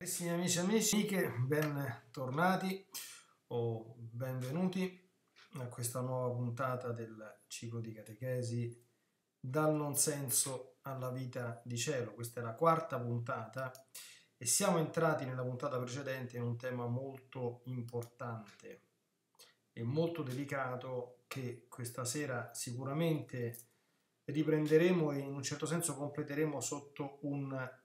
Carissimi amici e amiche, bentornati o benvenuti a questa nuova puntata del ciclo di catechesi dal non senso alla vita di cielo. Questa è la quarta puntata e siamo entrati nella puntata precedente in un tema molto importante e molto delicato che questa sera sicuramente riprenderemo e in un certo senso completeremo sotto un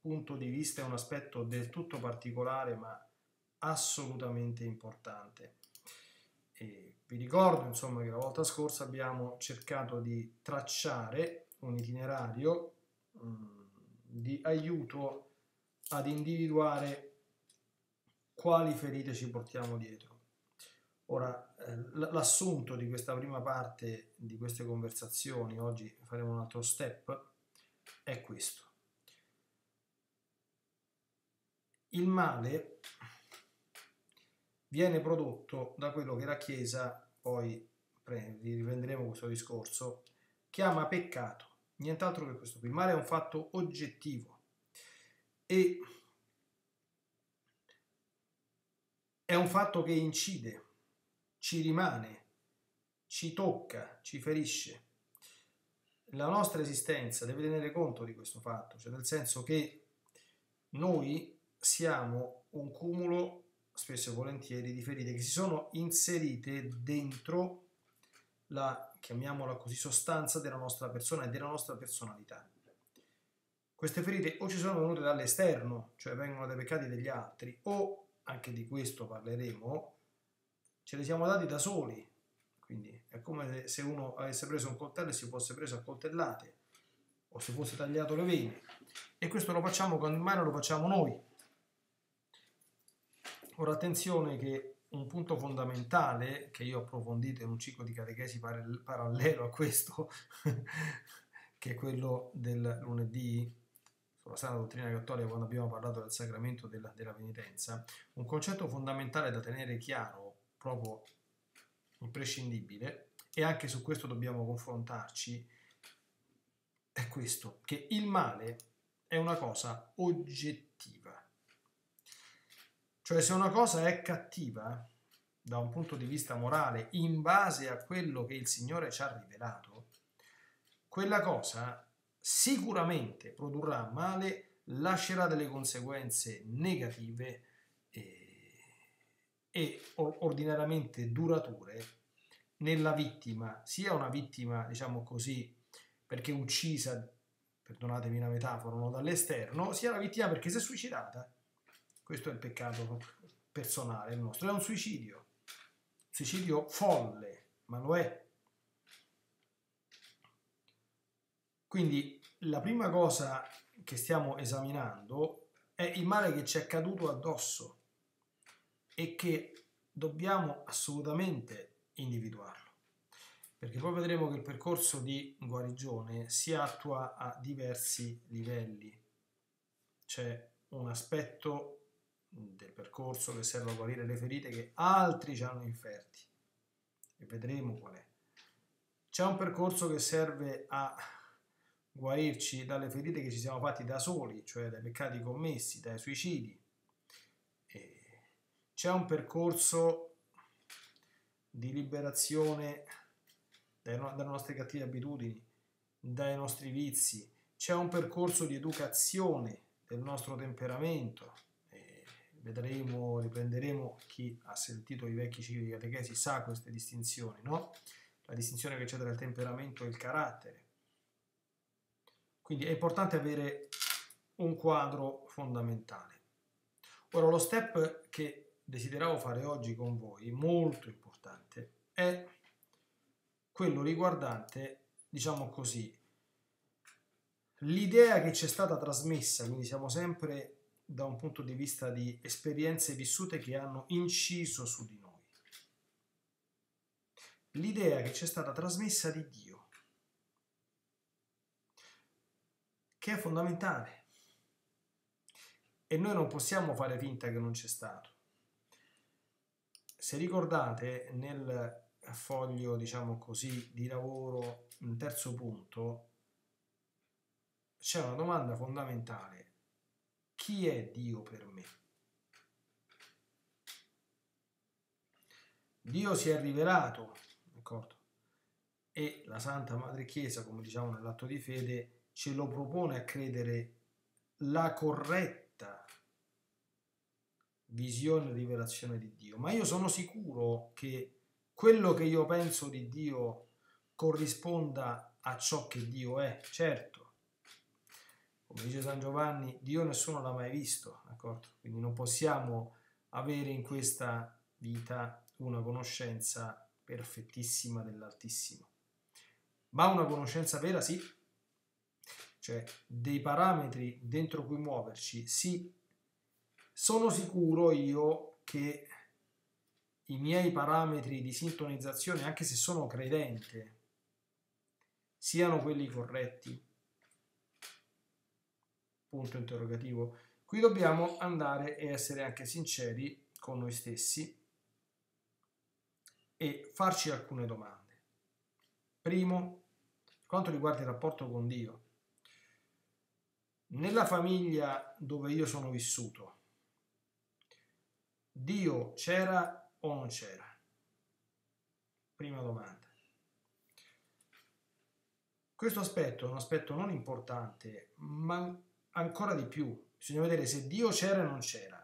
punto di vista è un aspetto del tutto particolare ma assolutamente importante. E vi ricordo insomma che la volta scorsa abbiamo cercato di tracciare un itinerario mm, di aiuto ad individuare quali ferite ci portiamo dietro. Ora, eh, l'assunto di questa prima parte di queste conversazioni, oggi faremo un altro step, è questo. Il male viene prodotto da quello che la Chiesa, poi riprenderemo questo discorso, chiama peccato, nient'altro che questo qui. Il male è un fatto oggettivo e è un fatto che incide, ci rimane, ci tocca, ci ferisce. La nostra esistenza deve tenere conto di questo fatto, cioè nel senso che noi siamo un cumulo, spesso e volentieri, di ferite che si sono inserite dentro la, chiamiamola così, sostanza della nostra persona e della nostra personalità. Queste ferite o ci sono venute dall'esterno, cioè vengono dai peccati degli altri, o, anche di questo parleremo, ce li siamo dati da soli. Quindi è come se uno avesse preso un coltello e si fosse preso a coltellate, o si fosse tagliato le vene. E questo lo facciamo quando in mano lo facciamo noi. Ora attenzione che un punto fondamentale che io ho approfondito in un ciclo di catechesi parallelo a questo, che è quello del lunedì sulla sana dottrina cattolica quando abbiamo parlato del sacramento della, della penitenza, un concetto fondamentale da tenere chiaro, proprio imprescindibile, e anche su questo dobbiamo confrontarci, è questo, che il male è una cosa oggettiva. Cioè se una cosa è cattiva da un punto di vista morale in base a quello che il Signore ci ha rivelato, quella cosa sicuramente produrrà male, lascerà delle conseguenze negative e, e ordinariamente durature nella vittima, sia una vittima, diciamo così, perché uccisa, perdonatemi la metafora, non dall'esterno, sia la vittima perché si è suicidata questo è il peccato personale il nostro, è un suicidio, suicidio folle, ma lo è. Quindi la prima cosa che stiamo esaminando è il male che ci è caduto addosso e che dobbiamo assolutamente individuarlo. Perché poi vedremo che il percorso di guarigione si attua a diversi livelli. C'è un aspetto del percorso che serve a guarire le ferite che altri ci hanno inferti e vedremo qual è. C'è un percorso che serve a guarirci dalle ferite che ci siamo fatti da soli, cioè dai peccati commessi, dai suicidi. C'è un percorso di liberazione dalle nostre cattive abitudini, dai nostri vizi. C'è un percorso di educazione del nostro temperamento, vedremo, riprenderemo, chi ha sentito i vecchi cicli di catechesi sa queste distinzioni, no? La distinzione che c'è tra il temperamento e il carattere. Quindi è importante avere un quadro fondamentale. Ora, lo step che desideravo fare oggi con voi, molto importante, è quello riguardante, diciamo così, l'idea che ci è stata trasmessa, quindi siamo sempre da un punto di vista di esperienze vissute che hanno inciso su di noi. L'idea che ci è stata trasmessa di Dio, che è fondamentale. E noi non possiamo fare finta che non c'è stato. Se ricordate, nel foglio, diciamo così, di lavoro, in terzo punto, c'è una domanda fondamentale chi è Dio per me? Dio si è rivelato, d'accordo? E la Santa Madre Chiesa, come diciamo nell'atto di fede, ce lo propone a credere la corretta visione e rivelazione di Dio. Ma io sono sicuro che quello che io penso di Dio corrisponda a ciò che Dio è, certo. Come dice San Giovanni, Dio nessuno l'ha mai visto, d'accordo? Quindi non possiamo avere in questa vita una conoscenza perfettissima dell'Altissimo. Ma una conoscenza vera sì, cioè dei parametri dentro cui muoverci, sì, sono sicuro io che i miei parametri di sintonizzazione, anche se sono credente, siano quelli corretti. Punto interrogativo. Qui dobbiamo andare e essere anche sinceri con noi stessi e farci alcune domande. Primo, quanto riguarda il rapporto con Dio. Nella famiglia dove io sono vissuto, Dio c'era o non c'era? Prima domanda. Questo aspetto è un aspetto non importante, ma ancora di più. Bisogna vedere se Dio c'era o non c'era.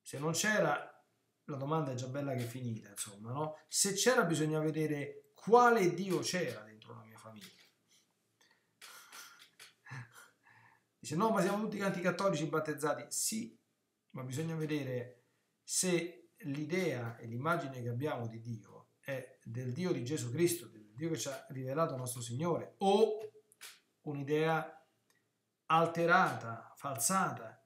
Se non c'era, la domanda è già bella che è finita, insomma, no? Se c'era bisogna vedere quale Dio c'era dentro la mia famiglia. Dice no, ma siamo tutti quanti cattolici battezzati. Sì, ma bisogna vedere se l'idea e l'immagine che abbiamo di Dio è del Dio di Gesù Cristo, del Dio che ci ha rivelato nostro Signore, o un'idea alterata, falsata,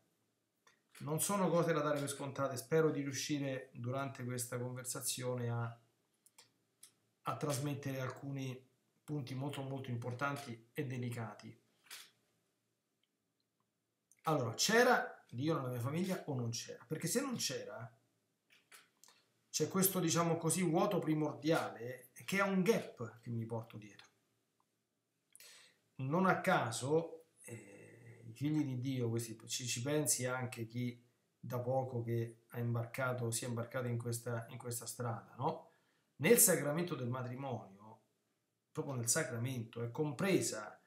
non sono cose da dare per scontate. Spero di riuscire durante questa conversazione a, a trasmettere alcuni punti molto molto importanti e delicati. Allora, c'era Dio nella mia famiglia o non c'era? Perché se non c'era, c'è questo, diciamo così, vuoto primordiale che è un gap che mi porto dietro. Non a caso figli di Dio, questi, ci, ci, pensi anche chi da poco che ha imbarcato, si è imbarcato in questa, in questa strada, no? Nel sacramento del matrimonio, proprio nel sacramento, è compresa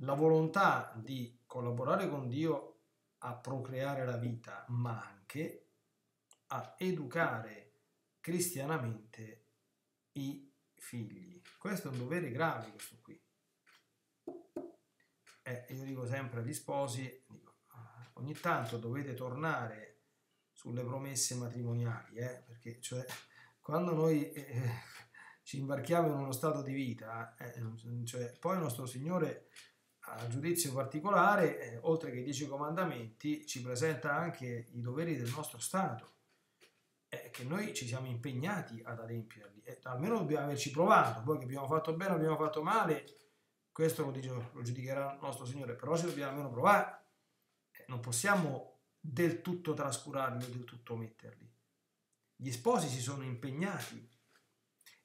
la volontà di collaborare con Dio a procreare la vita, ma anche a educare cristianamente i figli. Questo è un dovere grave, questo qui eh, io dico sempre agli sposi, dico, ogni tanto dovete tornare sulle promesse matrimoniali, eh, perché cioè, quando noi eh, ci imbarchiamo in uno stato di vita, eh, cioè, poi il nostro Signore a giudizio particolare, eh, oltre che i dieci comandamenti, ci presenta anche i doveri del nostro Stato, eh, che noi ci siamo impegnati ad adempierli, almeno dobbiamo averci provato, poi che abbiamo fatto bene o abbiamo fatto male, questo lo, dice, lo giudicherà il nostro Signore, però ci dobbiamo almeno provare. Eh, non possiamo del tutto trascurarli o del tutto ometterli. Gli sposi si sono impegnati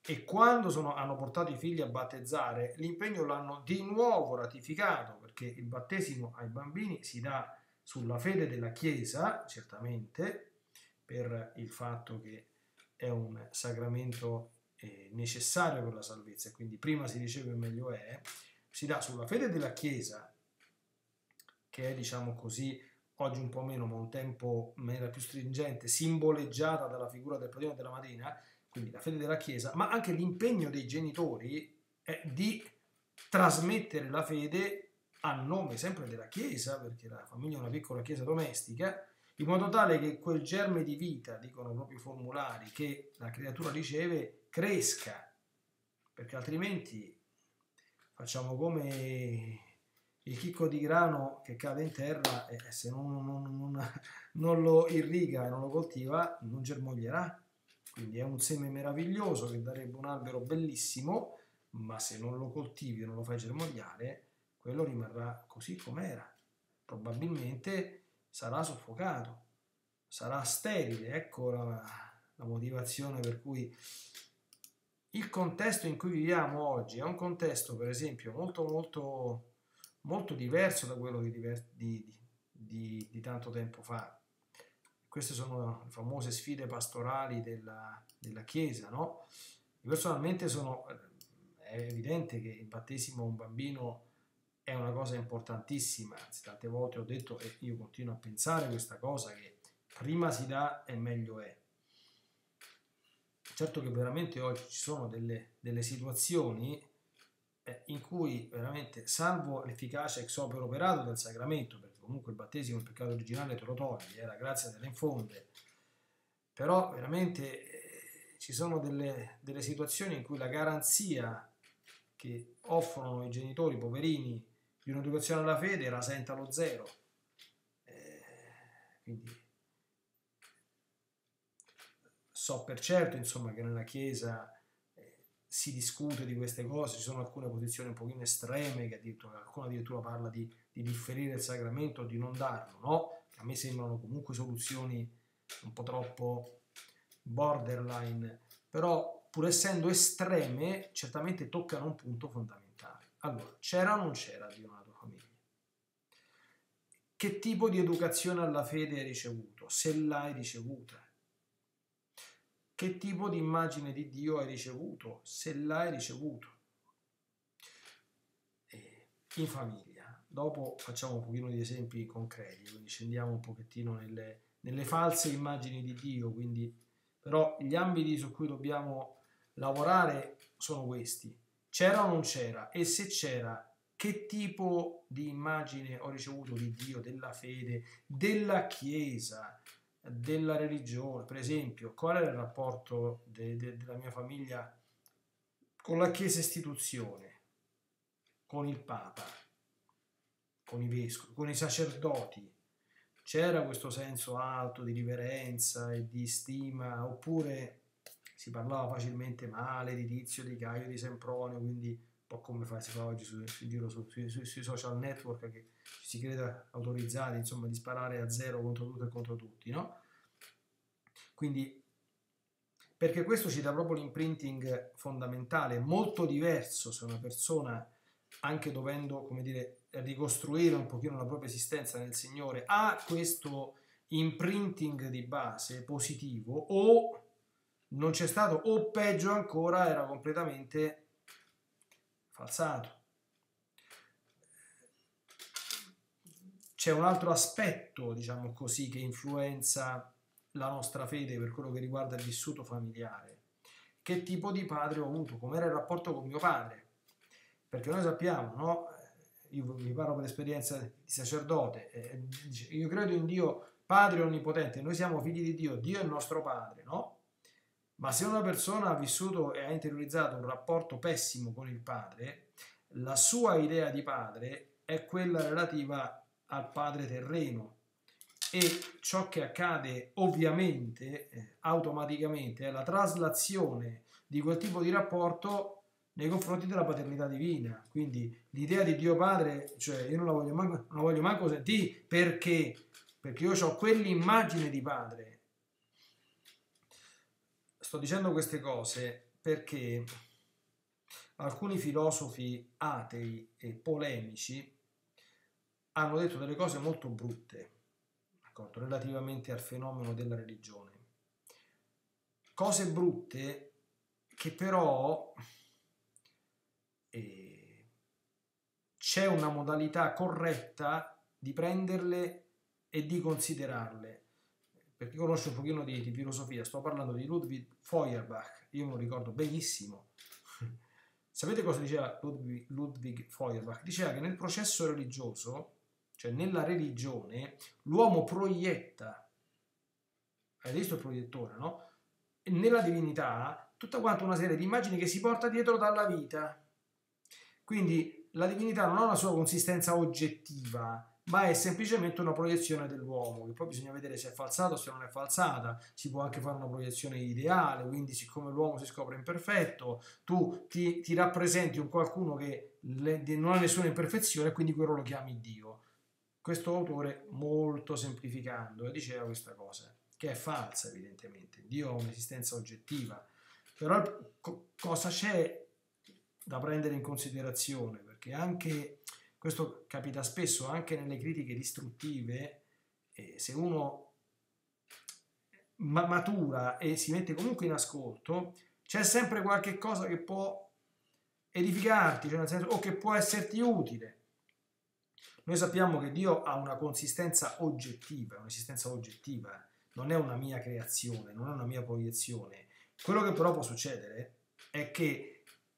e quando sono, hanno portato i figli a battezzare, l'impegno l'hanno di nuovo ratificato, perché il battesimo ai bambini si dà sulla fede della Chiesa, certamente, per il fatto che è un sacramento eh, necessario per la salvezza, quindi prima si riceve meglio è, si dà sulla fede della Chiesa, che è, diciamo così, oggi un po' meno, ma un tempo in maniera più stringente, simboleggiata dalla figura del padrino della madrina, quindi la fede della Chiesa, ma anche l'impegno dei genitori è di trasmettere la fede a nome sempre della Chiesa, perché la famiglia è una piccola Chiesa domestica, in modo tale che quel germe di vita, dicono proprio i formulari, che la creatura riceve, cresca, perché altrimenti facciamo come il chicco di grano che cade in terra e se non, non, non, non, lo irriga e non lo coltiva non germoglierà. Quindi è un seme meraviglioso che darebbe un albero bellissimo, ma se non lo coltivi e non lo fai germogliare, quello rimarrà così com'era. Probabilmente sarà soffocato, sarà sterile. Ecco la, la motivazione per cui il contesto in cui viviamo oggi è un contesto, per esempio, molto, molto, molto diverso da quello di, di, di, di tanto tempo fa. Queste sono le famose sfide pastorali della, della Chiesa, no? Personalmente sono, è evidente che il battesimo a un bambino è una cosa importantissima, anzi tante volte ho detto e io continuo a pensare questa cosa che prima si dà e meglio è. Certo che veramente oggi ci sono delle, delle situazioni eh, in cui veramente, salvo l'efficacia ex opera operato del sacramento, perché comunque il battesimo, il peccato originale te lo togli, è la grazia delle infonde, però veramente eh, ci sono delle, delle situazioni in cui la garanzia che offrono i genitori poverini di un'educazione alla fede rasenta lo zero. Eh, quindi so per certo insomma che nella Chiesa si discute di queste cose, ci sono alcune posizioni un pochino estreme, che addirittura, qualcuno addirittura parla di, di differire il sacramento, di non darlo, no? A me sembrano comunque soluzioni un po' troppo borderline, però pur essendo estreme, certamente toccano un punto fondamentale. Allora, c'era o non c'era Dio nella tua famiglia? Che tipo di educazione alla fede hai ricevuto? Se l'hai ricevuta? Che tipo di immagine di Dio hai ricevuto? Se l'hai ricevuto. in famiglia. Dopo facciamo un pochino di esempi concreti, quindi scendiamo un pochettino nelle, nelle false immagini di Dio, quindi, però gli ambiti su cui dobbiamo lavorare sono questi. C'era o non c'era? E se c'era, che tipo di immagine ho ricevuto di Dio, della fede, della Chiesa, della religione, per esempio, qual è il rapporto de, de, della mia famiglia con la Chiesa istituzione, con il Papa, con i vescovi, con i sacerdoti? C'era questo senso alto di riverenza e di stima, oppure si parlava facilmente male di Tizio, di Caio, di Sempronio, quindi po' come fa, si fa oggi su, su giro su, su, sui social network che ci si crede autorizzati insomma di sparare a zero contro tutto e contro tutti, no? Quindi perché questo ci dà proprio l'imprinting fondamentale, molto diverso se una persona, anche dovendo, come dire, ricostruire un pochino la propria esistenza nel Signore, ha questo imprinting di base positivo o non c'è stato o peggio ancora era completamente falsato. C'è un altro aspetto, diciamo così, che influenza la nostra fede per quello che riguarda il vissuto familiare. Che tipo di padre ho avuto? Com'era il rapporto con mio padre? Perché noi sappiamo, no? Io vi parlo per esperienza di sacerdote, eh, io credo in Dio Padre Onnipotente, noi siamo figli di Dio, Dio è il nostro Padre, no? Ma se una persona ha vissuto e ha interiorizzato un rapporto pessimo con il padre, la sua idea di padre è quella relativa al padre terreno e ciò che accade ovviamente, eh, automaticamente, è la traslazione di quel tipo di rapporto nei confronti della paternità divina. Quindi l'idea di Dio Padre, cioè io non la voglio manco, la voglio manco sentire perché? Perché io ho quell'immagine di padre sto dicendo queste cose perché alcuni filosofi atei e polemici hanno detto delle cose molto brutte relativamente al fenomeno della religione. Cose brutte che però eh, c'è una modalità corretta di prenderle e di considerarle per chi conosce un pochino di, di, filosofia, sto parlando di Ludwig Feuerbach, io me lo ricordo benissimo. Sapete cosa diceva Ludwig, Ludwig Feuerbach? Diceva che nel processo religioso, cioè nella religione, l'uomo proietta, hai visto il proiettore, no? Nella divinità, tutta quanta una serie di immagini che si porta dietro dalla vita. Quindi la divinità non ha una sua consistenza oggettiva, ma è semplicemente una proiezione dell'uomo, che poi bisogna vedere se è falsata o se non è falsata, si può anche fare una proiezione ideale, quindi siccome l'uomo si scopre imperfetto, tu ti, ti rappresenti un qualcuno che le, non ha nessuna imperfezione quindi quello lo chiami Dio. Questo autore, molto semplificando, diceva questa cosa, che è falsa evidentemente, Dio ha un'esistenza oggettiva, però cosa c'è da prendere in considerazione? Perché anche questo capita spesso anche nelle critiche distruttive, eh, se uno ma- matura e si mette comunque in ascolto, c'è sempre qualche cosa che può edificarti, cioè nel senso, o che può esserti utile. Noi sappiamo che Dio ha una consistenza oggettiva, un'esistenza oggettiva, non è una mia creazione, non è una mia proiezione. Quello che però può succedere è che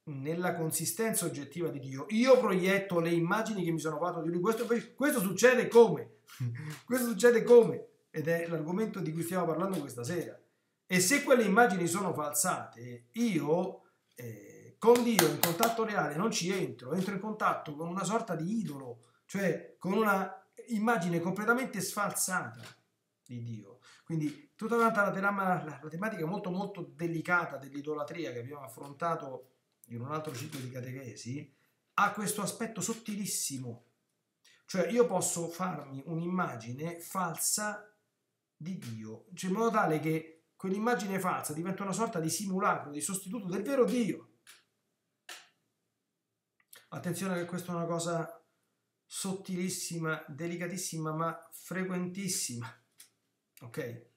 nella consistenza oggettiva di Dio io proietto le immagini che mi sono fatto di lui. Questo, questo succede come? questo succede come? Ed è l'argomento di cui stiamo parlando questa sera. E se quelle immagini sono falsate, io eh, con Dio in contatto reale non ci entro, entro in contatto con una sorta di idolo, cioè con una immagine completamente sfalsata di Dio. Quindi tutta la, la, la tematica molto molto delicata dell'idolatria che abbiamo affrontato in un altro ciclo di catechesi ha questo aspetto sottilissimo. Cioè io posso farmi un'immagine falsa di Dio, cioè in modo tale che quell'immagine falsa diventa una sorta di simulacro, di sostituto del vero Dio. Attenzione che questa è una cosa sottilissima, delicatissima, ma frequentissima. Ok?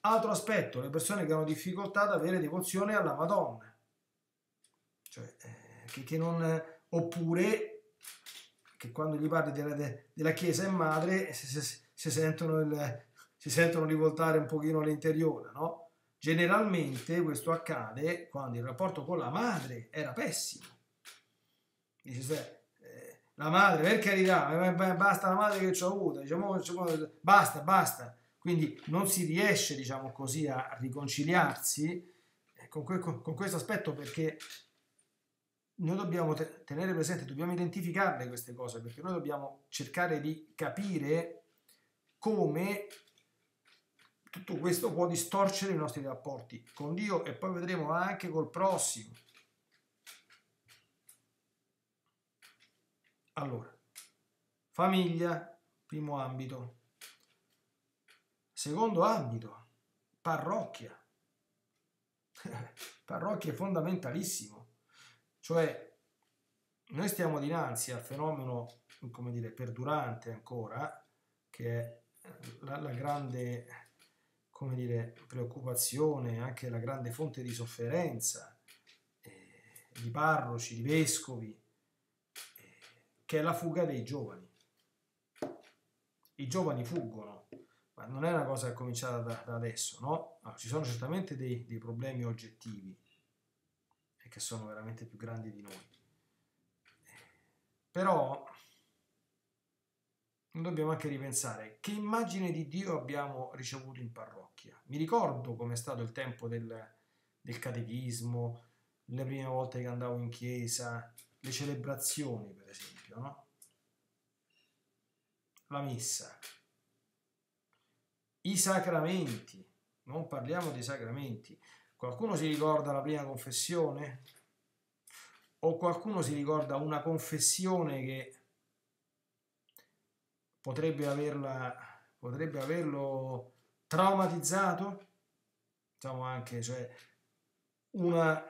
Altro aspetto, le persone che hanno difficoltà ad avere devozione alla Madonna. Cioè, eh, che, che, non, oppure che quando gli parli della, della Chiesa è madre si, si, si, sentono il, si sentono rivoltare un pochino l'interiore, no? Generalmente questo accade quando il rapporto con la madre era pessimo. Dice, la madre, per carità, basta la madre che ci ho avuto, diciamo, basta, basta. Quindi non si riesce, diciamo così, a riconciliarsi eh, con, que- con questo aspetto perché noi dobbiamo te- tenere presente, dobbiamo identificarle queste cose, perché noi dobbiamo cercare di capire come tutto questo può distorcere i nostri rapporti con Dio e poi vedremo anche col prossimo. Allora, famiglia, primo ambito. Secondo ambito, parrocchia. parrocchia è fondamentalissimo. Cioè, noi stiamo dinanzi al fenomeno, come dire, perdurante ancora, che è la, la grande, come dire, preoccupazione, anche la grande fonte di sofferenza eh, di parroci, di vescovi, che è la fuga dei giovani. I giovani fuggono, ma non è una cosa che è cominciata da, da adesso, no? Ci sono certamente dei, dei problemi oggettivi e che sono veramente più grandi di noi. Però dobbiamo anche ripensare che immagine di Dio abbiamo ricevuto in parrocchia. Mi ricordo com'è stato il tempo del, del catechismo, le prime volte che andavo in chiesa, le celebrazioni, per esempio, no? La messa, i sacramenti, non parliamo di sacramenti. Qualcuno si ricorda la prima confessione? O qualcuno si ricorda una confessione che potrebbe, averla, potrebbe averlo traumatizzato? Diciamo anche, cioè, una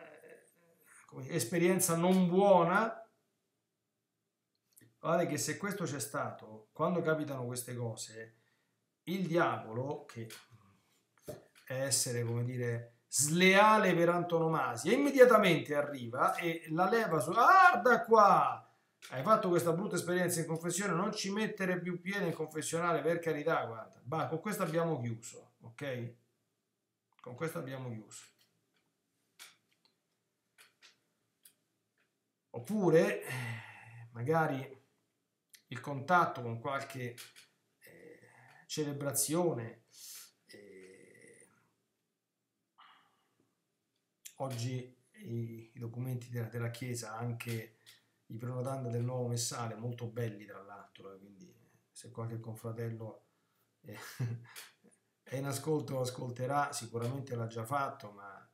esperienza non buona, guardate che se questo c'è stato, quando capitano queste cose, il diavolo, che è essere, come dire, sleale per antonomasia, immediatamente arriva e la leva su, guarda qua, hai fatto questa brutta esperienza in confessione, non ci mettere più piede in confessionale, per carità, guarda, bah, con questo abbiamo chiuso, ok? Con questo abbiamo chiuso. Oppure magari il contatto con qualche eh, celebrazione. Oggi i, i documenti della, della, Chiesa, anche i prenotandi del nuovo messale, molto belli tra l'altro, eh, quindi se qualche confratello eh, è in ascolto lo ascolterà, sicuramente l'ha già fatto, ma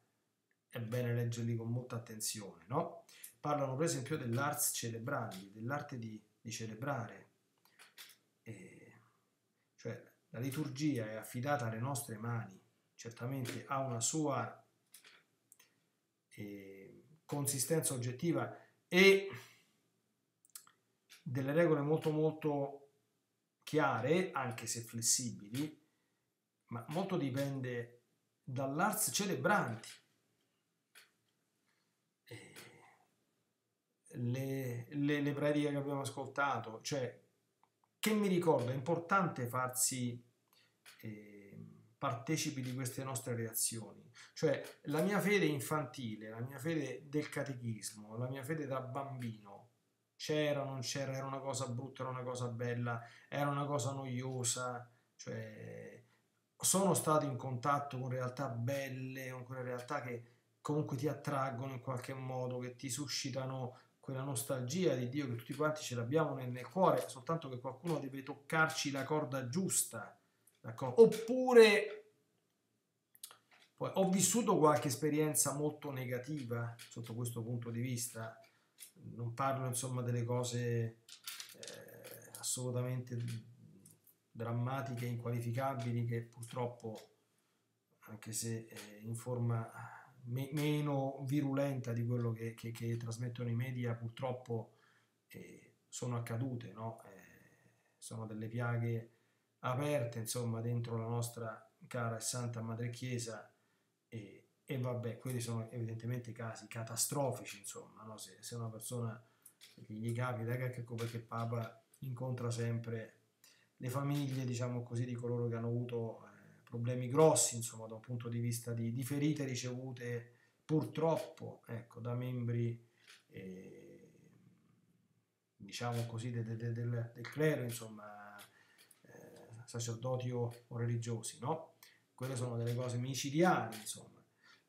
è bene leggerli con molta attenzione, no? parlano per esempio dell'ars celebrandi, dell'arte di, di celebrare. E, cioè la liturgia è affidata alle nostre mani, certamente ha una sua eh, consistenza oggettiva e delle regole molto molto chiare, anche se flessibili, ma molto dipende dall'ars celebranti. Le, le, le prediche che abbiamo ascoltato, cioè che mi ricordo, è importante farsi eh, partecipi di queste nostre reazioni. Cioè la mia fede infantile, la mia fede del catechismo, la mia fede da bambino, c'era, non c'era, era una cosa brutta, era una cosa bella, era una cosa noiosa, cioè sono stato in contatto con realtà belle, con quelle realtà che comunque ti attraggono in qualche modo, che ti suscitano quella nostalgia di Dio che tutti quanti ce l'abbiamo nel, nel cuore, soltanto che qualcuno deve toccarci la corda giusta? Oppure poi, ho vissuto qualche esperienza molto negativa sotto questo punto di vista, non parlo insomma delle cose eh, assolutamente drammatiche, inqualificabili che purtroppo, anche se eh, in forma me- meno virulenta di quello che, che, che, trasmettono i media, purtroppo eh, sono accadute, no? Eh, sono delle piaghe aperte insomma dentro la nostra cara e santa madre chiesa e, e vabbè, quelli sono evidentemente casi catastrofici, insomma, no? se, se, una persona gli capita, ecco perché il Papa incontra sempre le famiglie, diciamo così, di coloro che hanno avuto eh, problemi grossi, insomma, da un punto di vista di, di ferite ricevute purtroppo, ecco, da membri, eh, diciamo così, de, de, de, del, del, clero, insomma, eh, sacerdoti o, o religiosi, no? quelle sono delle cose micidiali, insomma.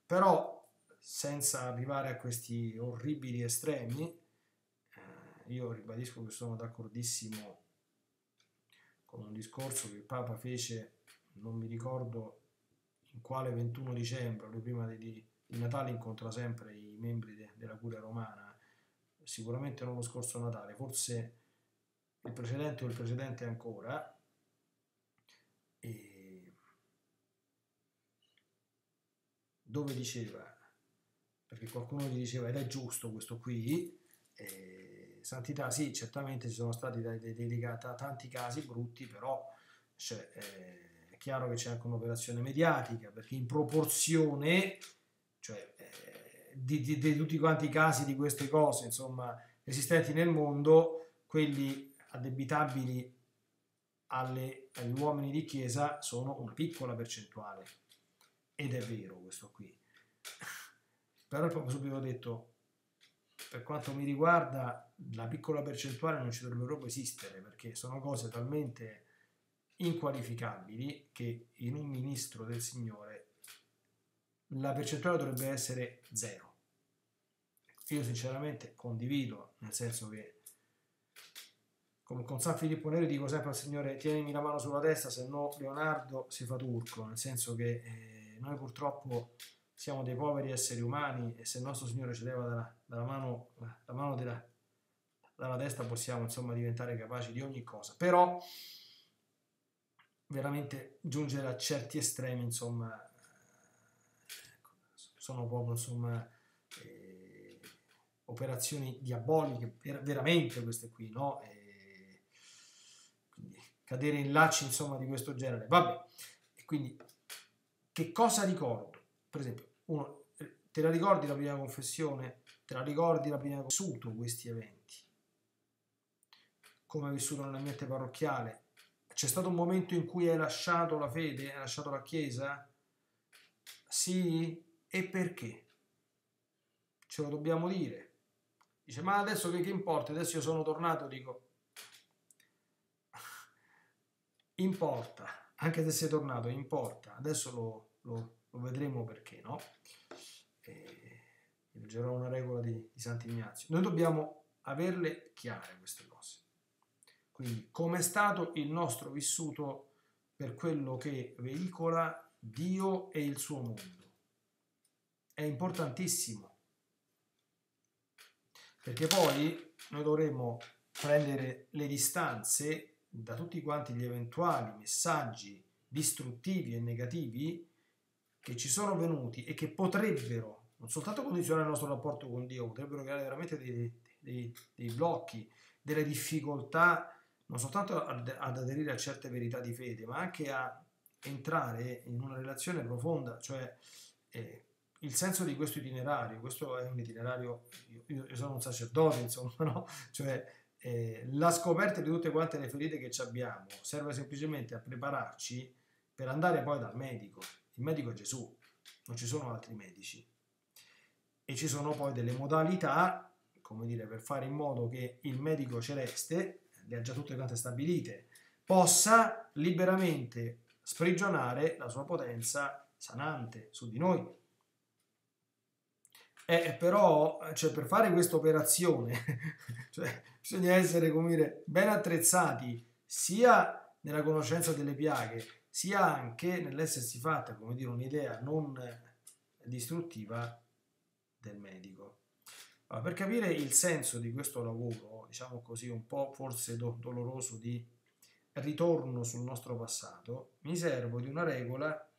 Però senza arrivare a questi orribili estremi, eh, io ribadisco che sono d'accordissimo con un discorso che il Papa fece, non mi ricordo in quale 21 dicembre, lui prima di, di Natale incontra sempre i membri de, della curia romana, sicuramente non lo scorso Natale, forse il precedente o il precedente ancora, dove diceva, perché qualcuno gli diceva ed è giusto questo qui, eh, santità sì, certamente ci sono stati dedicati a tanti casi brutti, però cioè, è chiaro che c'è anche un'operazione mediatica, perché in proporzione, cioè, eh, di, di, di, tutti quanti i casi di queste cose, insomma, esistenti nel mondo, quelli addebitabili alle, agli uomini di chiesa sono una piccola percentuale ed è vero questo qui. Però proprio subito ho detto, per quanto mi riguarda, la piccola percentuale non ci dovrebbe proprio esistere, perché sono cose talmente inqualificabili che in un ministro del Signore la percentuale dovrebbe essere zero. Io sinceramente condivido, nel senso che come con San Filippo Neri dico sempre al Signore tienimi la mano sulla testa, se no Leonardo si fa turco, nel senso che eh, noi purtroppo siamo dei poveri esseri umani e se il nostro Signore ci leva dalla, dalla mano, la mano della, dalla testa possiamo insomma diventare capaci di ogni cosa. Però veramente giungere a certi estremi insomma sono proprio insomma eh, operazioni diaboliche veramente queste qui no e quindi cadere in lacci insomma di questo genere vabbè e quindi che cosa ricordo? Per esempio, uno, te la ricordi la prima confessione? Te la ricordi la prima vissuto questi eventi? Come hai vissuto nell'ambiente parrocchiale? C'è stato un momento in cui hai lasciato la fede, hai lasciato la Chiesa? Sì? E perché? Ce lo dobbiamo dire. Dice, ma adesso che, che importa? Adesso io sono tornato, dico, importa anche se sei tornato, importa, adesso lo, lo, lo vedremo perché, no? E leggerò una regola di, di Sant'Ignazio. Noi dobbiamo averle chiare queste cose. Quindi, come è stato il nostro vissuto per quello che veicola Dio e il suo mondo? È importantissimo. Perché poi noi dovremo prendere le distanze da tutti quanti gli eventuali messaggi distruttivi e negativi che ci sono venuti e che potrebbero non soltanto condizionare il nostro rapporto con Dio, potrebbero creare veramente dei, dei, dei blocchi, delle difficoltà non soltanto ad, ad, aderire a certe verità di fede, ma anche a entrare in una relazione profonda, cioè eh, il senso di questo itinerario, questo è un itinerario, io, io sono un sacerdote, insomma, no? cioè eh, la scoperta di tutte quante le ferite che abbiamo serve semplicemente a prepararci per andare poi dal medico. Il medico è Gesù, non ci sono altri medici. E ci sono poi delle modalità, come dire, per fare in modo che il medico celeste, le ha già tutte quante stabilite, possa liberamente sprigionare la sua potenza sanante su di noi. Eh, però, cioè, per fare questa operazione, cioè, bisogna essere, dire, ben attrezzati sia nella conoscenza delle piaghe, sia anche nell'essersi fatta, un'idea non distruttiva del medico. Allora, per capire il senso di questo lavoro, diciamo così, un po' forse do- doloroso di ritorno sul nostro passato, mi servo di una regola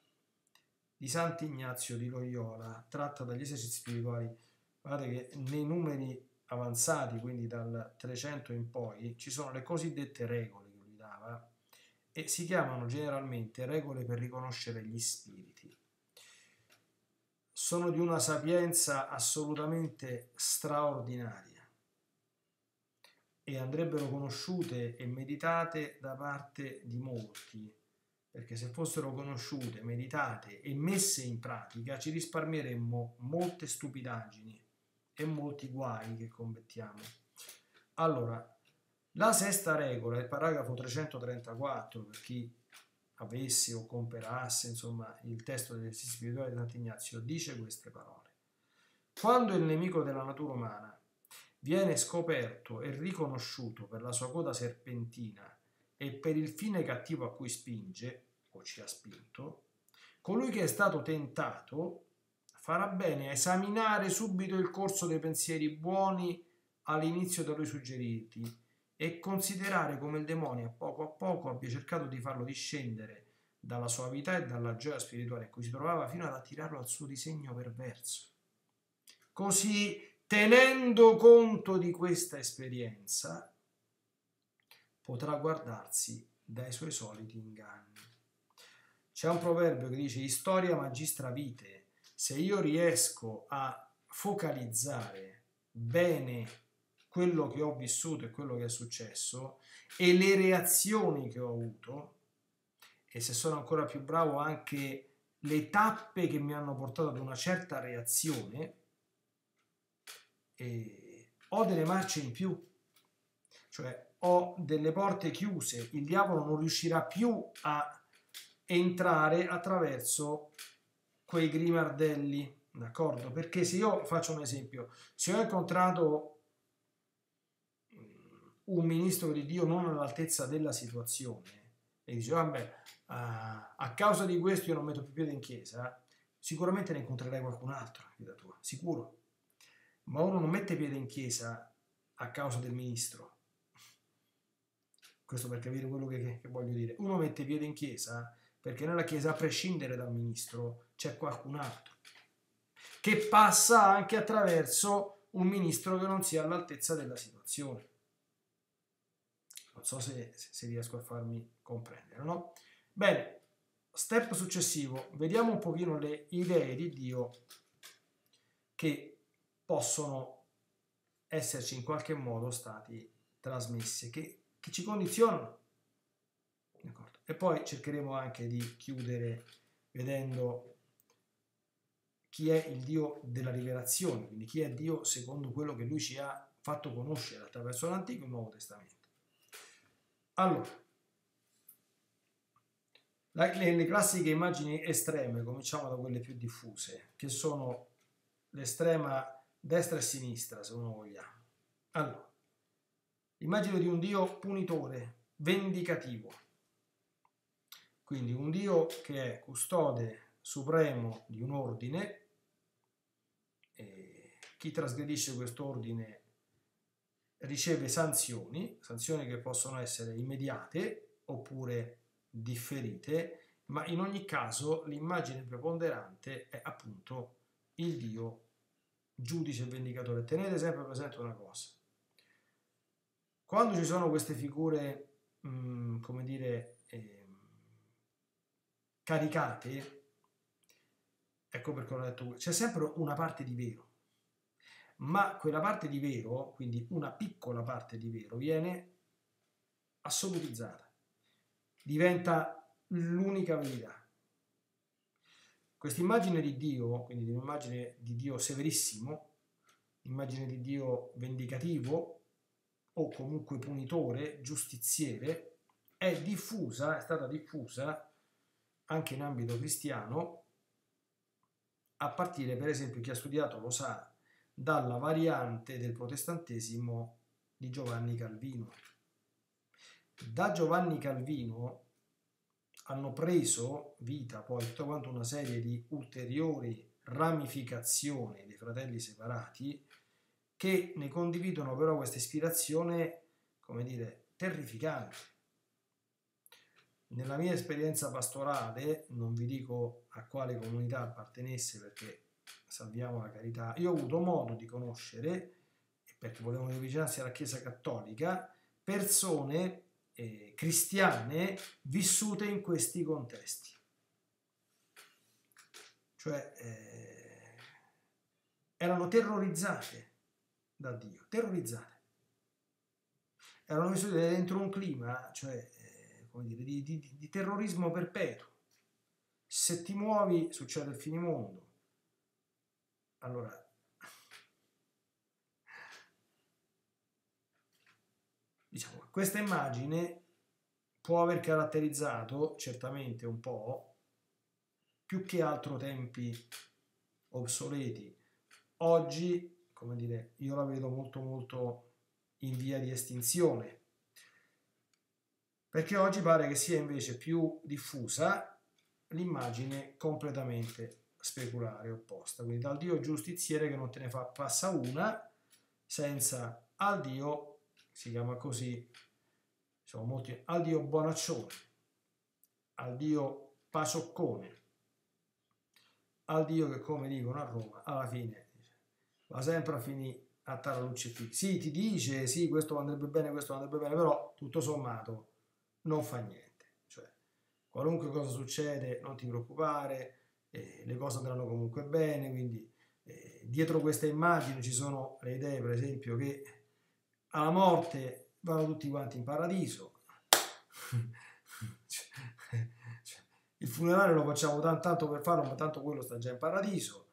di Sant'Ignazio di Loyola, tratta dagli esercizi spirituali. Guardate che nei numeri avanzati, quindi dal 300 in poi, ci sono le cosiddette regole che lui dava e si chiamano generalmente regole per riconoscere gli spiriti. Sono di una sapienza assolutamente straordinaria e andrebbero conosciute e meditate da parte di molti, perché se fossero conosciute, meditate e messe in pratica ci risparmieremmo molte stupidaggini e molti guai che commettiamo. Allora, la sesta regola, il paragrafo 334, per chi avesse o comperasse insomma il testo degli esercizi spirituali di Sant'Ignazio, dice queste parole. Quando il nemico della natura umana viene scoperto e riconosciuto per la sua coda serpentina e per il fine cattivo a cui spinge o ci ha spinto, colui che è stato tentato farà bene a esaminare subito il corso dei pensieri buoni all'inizio da lui suggeriti e considerare come il demonio a poco a poco abbia cercato di farlo discendere dalla sua vita e dalla gioia spirituale in cui si trovava fino ad attirarlo al suo disegno perverso. Così tenendo conto di questa esperienza, potrà guardarsi dai suoi soliti inganni. C'è un proverbio che dice Historia magistra vite. Se io riesco a focalizzare bene quello che ho vissuto e quello che è successo e le reazioni che ho avuto, e se sono ancora più bravo anche le tappe che mi hanno portato ad una certa reazione, ho delle marce in più, cioè ho delle porte chiuse, il diavolo non riuscirà più a entrare attraverso quei grimardelli, d'accordo? Perché se io faccio un esempio, se ho incontrato un ministro di Dio non all'altezza della situazione e dice vabbè a causa di questo io non metto più piede in chiesa sicuramente ne incontrerai qualcun altro vita tua sicuro ma uno non mette piede in chiesa a causa del ministro. Questo per capire quello che, che voglio dire. Uno mette piede in chiesa perché nella chiesa, a prescindere dal ministro, c'è qualcun altro che passa anche attraverso un ministro che non sia all'altezza della situazione. Non so se, se riesco a farmi comprendere, no? Bene, step successivo, vediamo un pochino le idee di Dio che possono esserci in qualche modo stati trasmessi, che, che ci condizionano. D'accordo. E poi cercheremo anche di chiudere vedendo chi è il Dio della rivelazione, quindi chi è Dio secondo quello che lui ci ha fatto conoscere attraverso l'Antico e il Nuovo Testamento. Allora, le, classiche immagini estreme, cominciamo da quelle più diffuse, che sono l'estrema destra e sinistra, se uno vogliamo. Allora, l'immagine di un Dio punitore, vendicativo. Quindi un Dio che è custode supremo di un ordine, chi trasgredisce quest'ordine riceve sanzioni, sanzioni che possono essere immediate oppure differite, ma in ogni caso l'immagine preponderante è appunto il Dio giudice e vendicatore. Tenete sempre presente una cosa, quando ci sono queste figure, mh, mm, come dire, eh, caricate, ecco perché ho detto, c'è sempre una parte di vero, ma quella parte di vero, quindi una piccola parte di vero, viene assolutizzata, diventa l'unica verità. Questa immagine di Dio, quindi un'immagine di Dio severissimo, immagine di Dio vendicativo o comunque punitore, giustiziere, è diffusa, è stata diffusa anche in ambito cristiano, a partire per esempio chi ha studiato lo sa, dalla variante del protestantesimo di Giovanni Calvino. Da Giovanni Calvino hanno preso vita poi tutta quanta una serie di ulteriori ramificazioni dei fratelli separati che ne condividono però questa ispirazione, come dire, terrificante. Nella mia esperienza pastorale, non vi dico a quale comunità appartenesse perché salviamo la carità, io ho avuto modo di conoscere, perché volevano avvicinarsi alla Chiesa Cattolica, persone eh, cristiane vissute in questi contesti. Cioè eh, erano terrorizzate da Dio, terrorizzate. Erano vissute dentro un clima, cioè, eh, come dire, di, di, di terrorismo perpetuo. Se ti muovi succede il finimondo. Allora, diciamo, questa immagine può aver caratterizzato certamente un po' più che altro tempi obsoleti. Oggi, come dire, io la vedo molto molto in via di estinzione. Perché oggi pare che sia invece più diffusa l'immagine completamente speculare opposta, quindi dal Dio giustiziere che non te ne fa passa una, senza al Dio si chiama così, sono molti, al dio Bonaccione, al dio Pasoccone, al dio che come dicono a Roma, alla fine va sempre a finire a Taralucci Fix. Sì, ti dice, sì, questo andrebbe bene, questo andrebbe bene, però tutto sommato non fa niente. Cioè, qualunque cosa succede, non ti preoccupare, eh, le cose andranno comunque bene, quindi eh, dietro questa immagine ci sono le idee, per esempio, che alla morte vanno tutti quanti in paradiso. Il funerale lo facciamo tanto per farlo, ma tanto quello sta già in paradiso.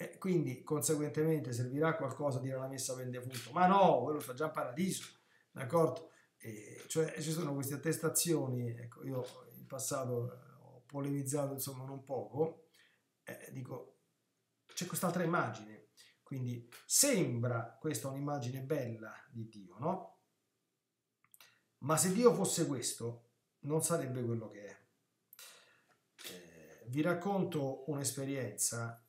E quindi conseguentemente servirà qualcosa dire la messa per defunto. Ma no, quello sta già in paradiso, d'accordo? E cioè ci sono queste attestazioni, ecco, io in passato ho polemizzato insomma non poco, eh, dico, c'è quest'altra immagine, quindi sembra questa un'immagine bella di Dio, no? Ma se Dio fosse questo, non sarebbe quello che è. Eh, vi racconto un'esperienza eh,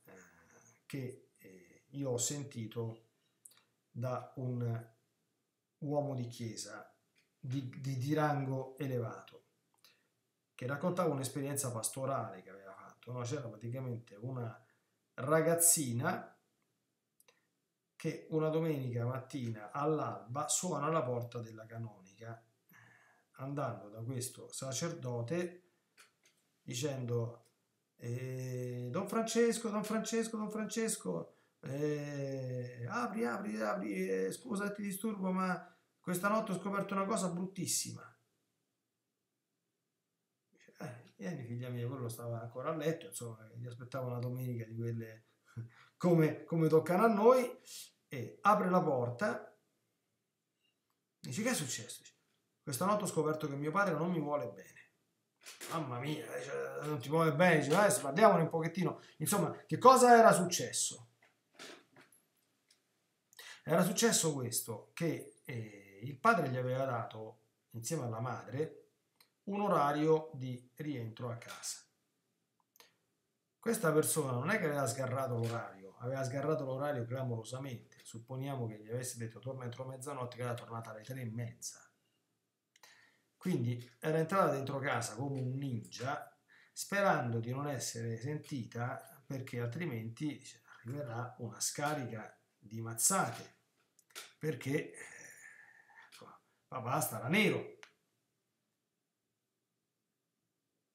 che eh, io ho sentito da un uomo di chiesa di, di, di rango elevato, che raccontava un'esperienza pastorale che aveva fatto. No? C'era praticamente una ragazzina che una domenica mattina all'alba suona la porta della canonica, andando da questo sacerdote dicendo eh, Don Francesco, Don Francesco, Don Francesco, eh, apri, apri, apri, eh, scusa ti disturbo, ma questa notte ho scoperto una cosa bruttissima. Eh, vieni figlia mia, quello stava ancora a letto, insomma, gli aspettava una domenica di quelle come, come toccano a noi, e apre la porta, dice che è successo? Questa notte ho scoperto che mio padre non mi vuole bene. Mamma mia, cioè, non ti vuole bene, dice, adesso parliamone un pochettino. Insomma, che cosa era successo? Era successo questo, che eh, il padre gli aveva dato, insieme alla madre, un orario di rientro a casa. Questa persona non è che aveva sgarrato l'orario, aveva sgarrato l'orario clamorosamente. Supponiamo che gli avesse detto torna entro mezzanotte, che era tornata alle tre e mezza. Quindi era entrata dentro casa come un ninja, sperando di non essere sentita, perché altrimenti arriverà una scarica di mazzate. Perché ecco, papà starà nero.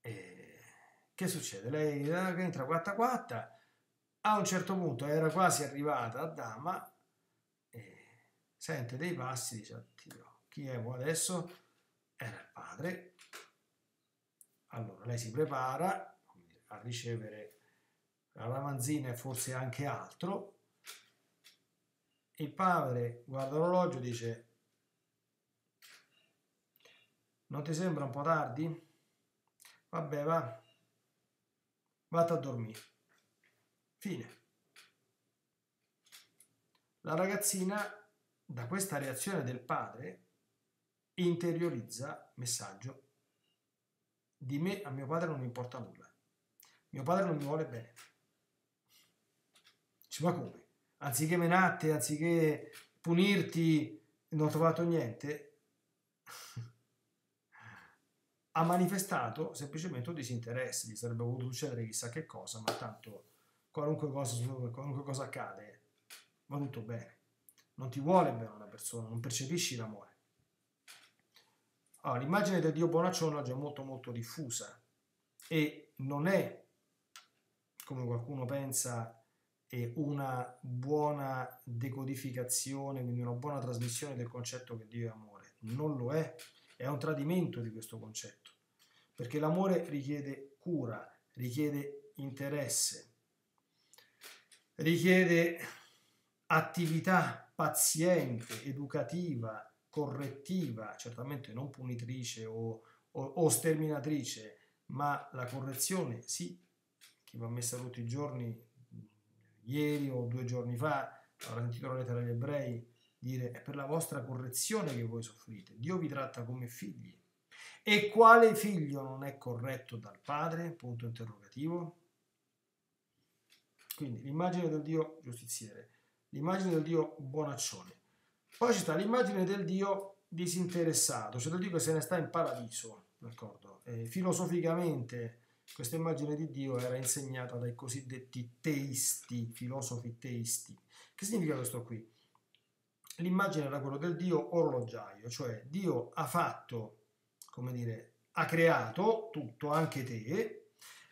E che succede? Lei entra quatta quatta, a un certo punto era quasi arrivata a dama e sente dei passi, dice, oddio, chi è adesso? Era il padre. Allora lei si prepara a ricevere la ramanzina e forse anche altro. Il padre guarda l'orologio e dice non ti sembra un po' tardi? Vabbè, va. Vatti a dormire. Fine. La ragazzina, da questa reazione del padre, interiorizza messaggio di me a mio padre non mi importa nulla. Mio padre non mi vuole bene. Dice, ma come? Anziché menate, anziché punirti, non ho trovato niente, ha manifestato semplicemente un disinteresse, gli sarebbe potuto succedere chissà che cosa, ma tanto qualunque cosa, qualunque cosa accade va tutto bene. Non ti vuole bene una persona, non percepisci l'amore. Allora, l'immagine del Dio bonaccione oggi è molto molto diffusa e non è, come qualcuno pensa, una buona decodificazione, quindi una buona trasmissione del concetto che Dio è amore. Non lo è, è un tradimento di questo concetto, perché l'amore richiede cura, richiede interesse, richiede attività paziente, educativa, correttiva, certamente non punitrice o, o, o sterminatrice, ma la correzione sì, che va messa tutti i giorni, ieri o due giorni fa, avrà sentito la lettera agli ebrei, dire è per la vostra correzione che voi soffrite. Dio vi tratta come figli. E quale figlio non è corretto dal padre? Punto interrogativo. Quindi l'immagine del Dio giustiziere, l'immagine del Dio bonaccione. Poi ci sta l'immagine del Dio disinteressato, cioè del Dio che se ne sta in paradiso, d'accordo? E filosoficamente questa immagine di Dio era insegnata dai cosiddetti teisti, filosofi teisti. Che significa questo qui? l'immagine era quella del dio orologiaio, cioè Dio ha fatto, come dire, ha creato tutto, anche te,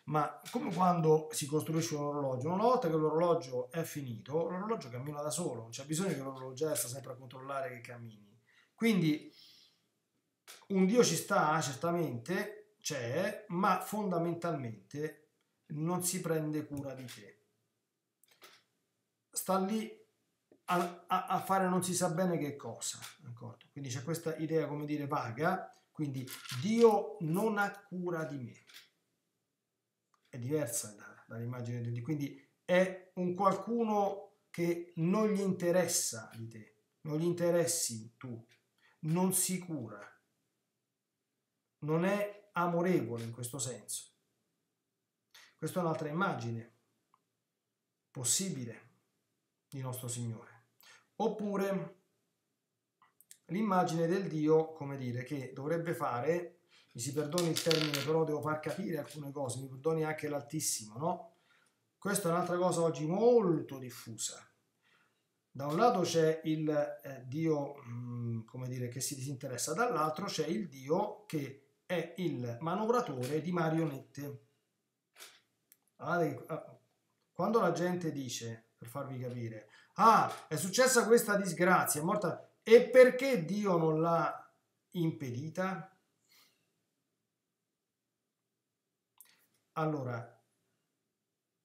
ma come quando si costruisce un orologio, una volta che l'orologio è finito, l'orologio cammina da solo, non c'è bisogno che l'orologio sta sempre a controllare che cammini. Quindi un Dio ci sta, certamente c'è, ma fondamentalmente non si prende cura di te. Sta lì a, a, a, fare non si sa bene che cosa. D'accordo? Quindi c'è questa idea, come dire, vaga, quindi Dio non ha cura di me. È diversa da, dall'immagine di Dio, quindi è un qualcuno che non gli interessa di te, non gli interessi tu, non si cura, non è amorevole in questo senso. Questa è un'altra immagine possibile di nostro Signore. Oppure l'immagine del Dio, come dire, che dovrebbe fare, mi si perdoni il termine, però devo far capire alcune cose, mi perdoni anche l'Altissimo, no? Questa è un'altra cosa oggi molto diffusa. Da un lato c'è il eh, Dio, mh, mm, come dire, che si disinteressa, dall'altro c'è il Dio che è il manovratore di marionette. Allora, quando la gente dice, per farvi capire, ah, è successa questa disgrazia, è morta, e perché Dio non l'ha impedita? Allora,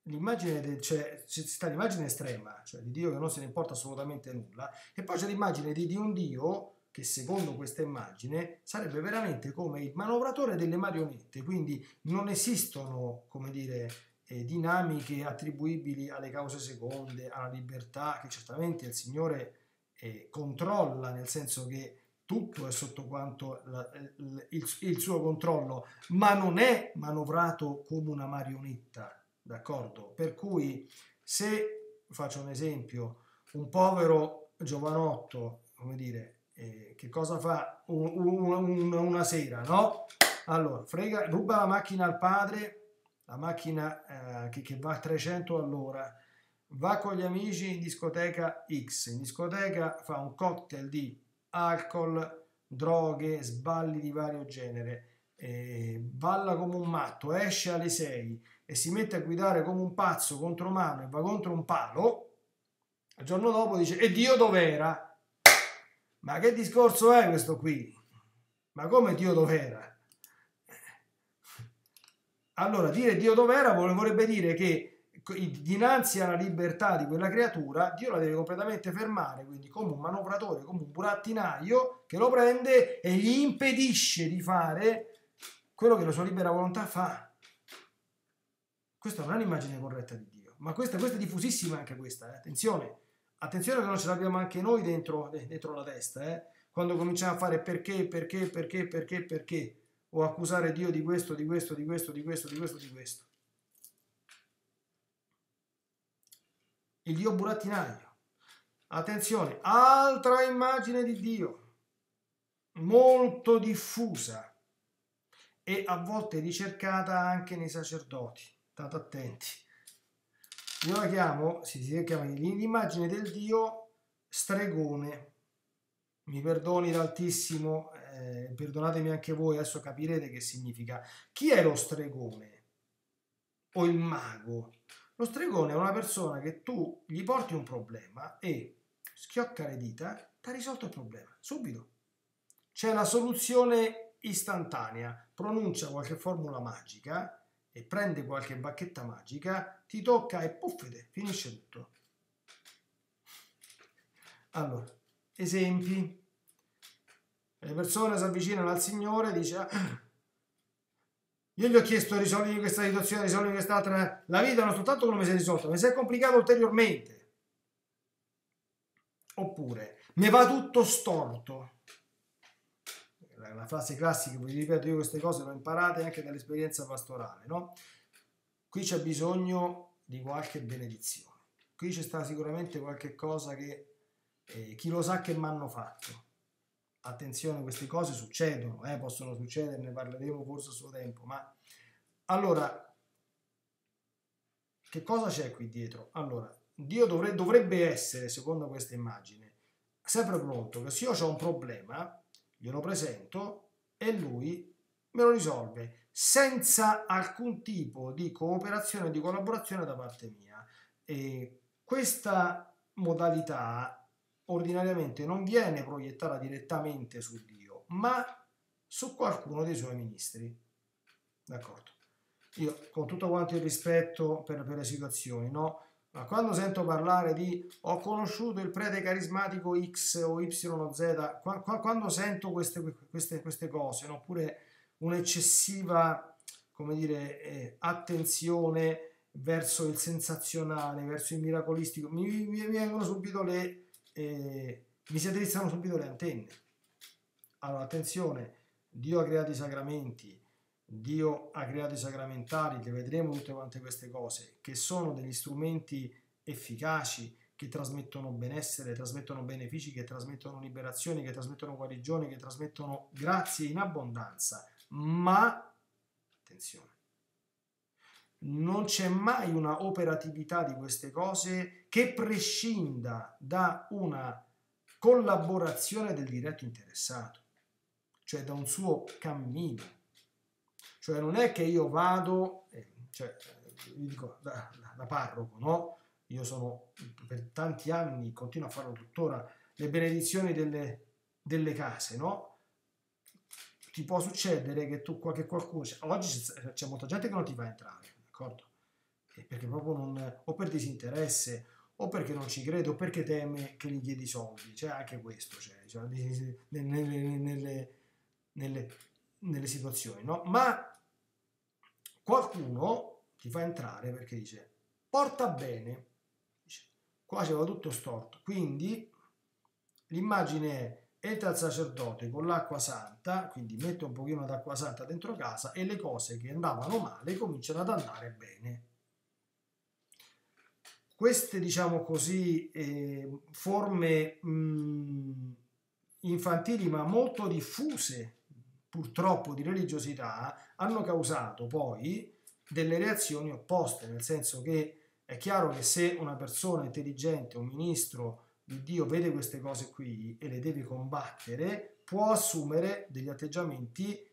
l'immagine, del, cioè, c'è l'immagine estrema, cioè di Dio che non se ne importa assolutamente nulla, e poi c'è l'immagine di, di un Dio che secondo questa immagine sarebbe veramente come il manovratore delle marionette, quindi non esistono, come dire, eh, dinamiche attribuibili alle cause seconde, alla libertà, che certamente il Signore eh, controlla, nel senso che tutto è sotto quanto la, il, il, suo controllo, ma non è manovrato come una marionetta, d'accordo? Per cui se, faccio un esempio, un povero giovanotto, come dire, eh, che cosa fa un, un, una sera, no? Allora, frega, ruba la macchina al padre, la macchina eh, che, che, va a 300 all'ora, va con gli amici in discoteca X, in discoteca fa un cocktail di alcol, droghe, sballi di vario genere, eh, balla come un matto, esce alle 6 e si mette a guidare come un pazzo contro mano e va contro un palo, il giorno dopo dice e Dio dov'era? Ma che discorso è questo qui? Ma come Dio dov'era? Allora, dire Dio dov'era vorrebbe dire che dinanzi alla libertà di quella creatura, Dio la deve completamente fermare, quindi come un manovratore, come un burattinaio che lo prende e gli impedisce di fare quello che la sua libera volontà fa. Questa non è un'immagine corretta di Dio, ma questa, questa è diffusissima anche questa, eh? attenzione, attenzione che non ce l'abbiamo anche noi dentro, dentro la testa, eh? quando cominciamo a fare perché, perché, perché, perché, perché, o accusare Dio di questo, di questo, di questo, di questo, di questo, di questo. Il Dio burattinaio. Attenzione, altra immagine di Dio, molto diffusa e a volte ricercata anche nei sacerdoti. State attenti. Io la chiamo, si chiama l'immagine del Dio stregone. Mi perdoni l'Altissimo, eh, perdonatemi anche voi, adesso capirete che significa. Chi è lo stregone? O il mago? Lo stregone è una persona che tu gli porti un problema e schiocca le dita, ti ha risolto il problema, subito. C'è la soluzione istantanea, pronuncia qualche formula magica e prende qualche bacchetta magica, ti tocca e puffete, finisce tutto. Allora, esempi. Le persone si avvicinano al Signore e dice ah, io gli ho chiesto di risolvere questa situazione, risolvere quest'altra. La vita non soltanto mi si è risolta, mi si è complicata ulteriormente. Oppure, mi va tutto storto. La frase classica, vi ripeto, io queste cose le ho imparate anche dall'esperienza pastorale, no? Qui c'è bisogno di qualche benedizione. Qui c'è sta sicuramente qualche cosa che eh, chi lo sa che mi hanno fatto attenzione, queste cose succedono, eh, possono succedere, ne parleremo forse a suo tempo, ma allora, che cosa c'è qui dietro? Allora, Dio dovre, dovrebbe essere, secondo questa immagine, sempre pronto che se io ho un problema, glielo presento e lui me lo risolve senza alcun tipo di cooperazione, di collaborazione da parte mia. E questa modalità ordinariamente non viene proiettata direttamente su Dio, ma su qualcuno dei suoi ministri. D'accordo? Io con tutto quanto il rispetto per, per le situazioni, no? Ma quando sento parlare di ho conosciuto il prete carismatico X o Y o Z, quando sento queste, queste, queste cose, no? oppure un'eccessiva, come dire, eh, attenzione verso il sensazionale, verso il miracolistico, mi, mi vengono subito le, eh, mi si addrizzano subito le antenne. Allora, attenzione, Dio ha creato i sacramenti, Dio ha creato i sacramentali, le vedremo tutte quante queste cose, che sono degli strumenti efficaci, che trasmettono benessere, trasmettono benefici, che trasmettono liberazioni, che trasmettono guarigioni, che trasmettono grazie in abbondanza. Ma, attenzione, non c'è mai una operatività di queste cose che prescinda da una collaborazione del diretto interessato, cioè da un suo cammino. Cioè non è che io vado, eh, cioè, vi dico da, da, parroco, no? Io sono per tanti anni, continuo a farlo tuttora, le benedizioni delle, delle case, no? Ti può succedere che tu, qualche qualcuno, oggi c'è molta gente che non ti fa entrare, d'accordo? Perché proprio non, o per disinteresse, o perché non ci crede, o perché teme che gli chiedi soldi. C'è anche questo, cioè, cioè, nelle, nelle, nelle, nelle, situazioni, no? Ma qualcuno ti fa entrare perché dice, porta bene, dice, qua c'era tutto storto, quindi l'immagine è entra il sacerdote con l'acqua santa, quindi mette un pochino d'acqua santa dentro casa e le cose che andavano male cominciano ad andare bene. Queste, diciamo così, eh, forme mh, mm, infantili ma molto diffuse purtroppo di religiosità hanno causato poi delle reazioni opposte, nel senso che è chiaro che se una persona intelligente, un ministro, Dio vede queste cose qui e le deve combattere, può assumere degli atteggiamenti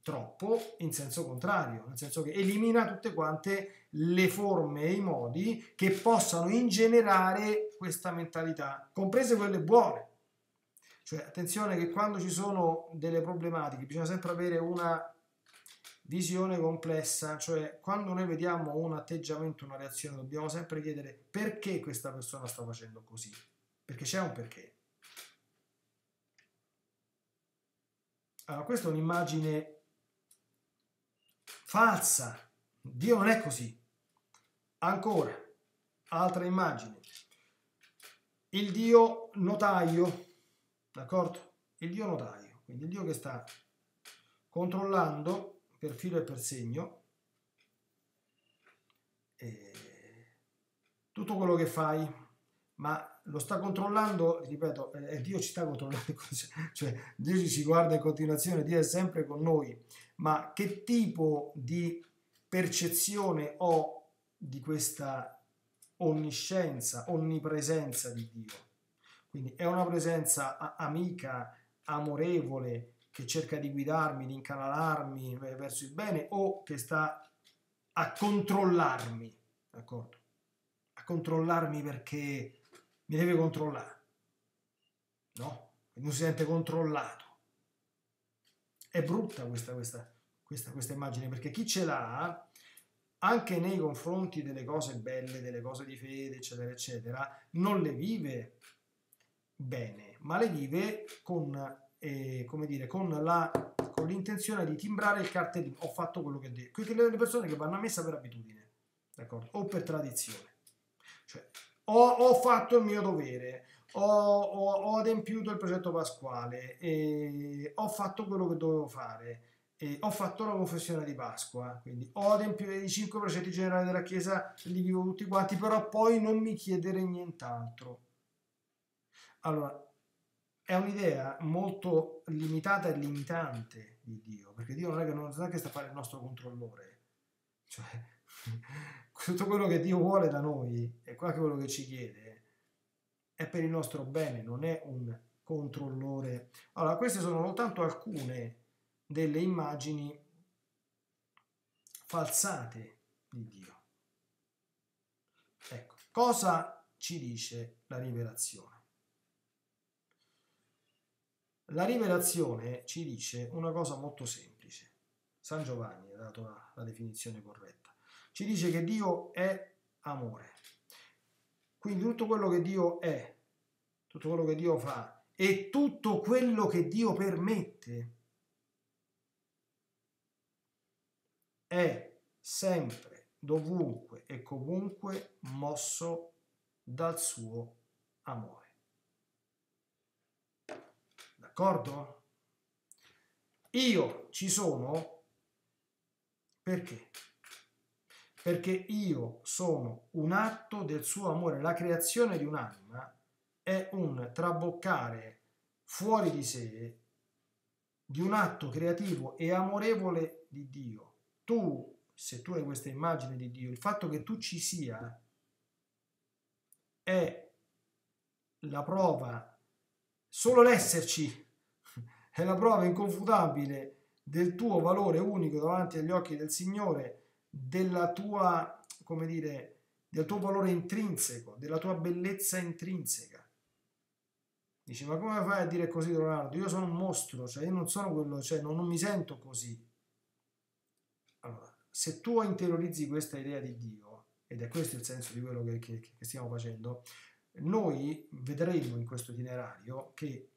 troppo in senso contrario, nel senso che elimina tutte quante le forme e i modi che possano ingenerare questa mentalità, comprese quelle buone. Cioè, attenzione che quando ci sono delle problematiche bisogna sempre avere una visione complessa, cioè quando noi vediamo un atteggiamento, una reazione, dobbiamo sempre chiedere perché questa persona sta facendo così, perché c'è un perché. Allora, questa è un'immagine falsa. Dio non è così. Ancora, altra immagine. Il Dio notaio, d'accordo? Il Dio notaio, quindi il Dio che sta controllando per filo e per segno e tutto quello che fai, ma lo sta controllando, ripeto, eh, Dio ci sta controllando, cioè Dio ci guarda in continuazione, Dio è sempre con noi, ma che tipo di percezione ho di questa onniscienza, onnipresenza di Dio? Quindi è una presenza amica, amorevole, che cerca di guidarmi, di incanalarmi verso il bene o che sta a controllarmi, d'accordo? A controllarmi perché mi deve controllare, no? Non si sente controllato. È brutta questa, questa, questa, questa immagine perché chi ce l'ha, anche nei confronti delle cose belle, delle cose di fede, eccetera, eccetera, non le vive bene, ma le vive con, eh, come dire, con, la, con l'intenzione di timbrare il cartellino. Ho fatto quello che devo. Le persone che vanno a messa per abitudine, d'accordo? O per tradizione. Cioè, ho, ho fatto il mio dovere, ho, ho, ho adempiuto il progetto pasquale, e ho fatto quello che dovevo fare, e ho fatto la confessione di Pasqua, quindi ho adempiuto i cinque precetti generali della Chiesa, li vivo tutti quanti, però poi non mi chiedere nient'altro. Allora, è un'idea molto limitata e limitante di Dio, perché Dio non è che, non è che sta a fare il nostro controllore, cioè tutto quello che Dio vuole da noi e quello che ci chiede è per il nostro bene, non è un controllore. Allora, queste sono soltanto alcune delle immagini falsate di Dio. Ecco, cosa ci dice la rivelazione? La rivelazione ci dice una cosa molto semplice. San Giovanni ha dato la, la definizione corretta. Ci dice che Dio è amore. Quindi tutto quello che Dio è, tutto quello che Dio fa e tutto quello che Dio permette è sempre, dovunque e comunque mosso dal suo amore. D'accordo? Io ci sono perché? Perché io sono un atto del suo amore. La creazione di un'anima è un traboccare fuori di sé di un atto creativo e amorevole di Dio. Tu, se tu hai questa immagine di Dio, il fatto che tu ci sia è la prova, solo l'esserci è la prova inconfutabile del tuo valore unico davanti agli occhi del Signore, della tua, come dire, del tuo valore intrinseco, della tua bellezza intrinseca. Dici, ma come fai a dire così, Leonardo? Io sono un mostro, cioè io non sono quello, cioè non, non mi sento così. Allora, se tu interiorizzi questa idea di Dio, ed è questo il senso di quello che, che, che stiamo facendo, noi vedremo in questo itinerario che